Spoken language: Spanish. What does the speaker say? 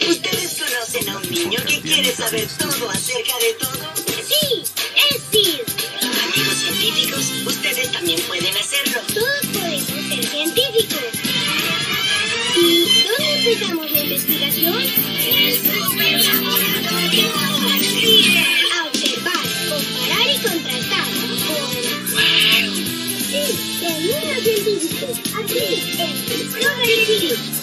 ¿Ustedes conocen a un niño que quiere saber todo acerca de todo? Sí, es Sid. Amigos científicos, ustedes también pueden hacerlo. Todos podemos ser científicos. ¿Y dónde empezamos la investigación? ¡El! A observar, comparar y contrastar. Con... Sí, el mundo científico. Aquí, en Discovery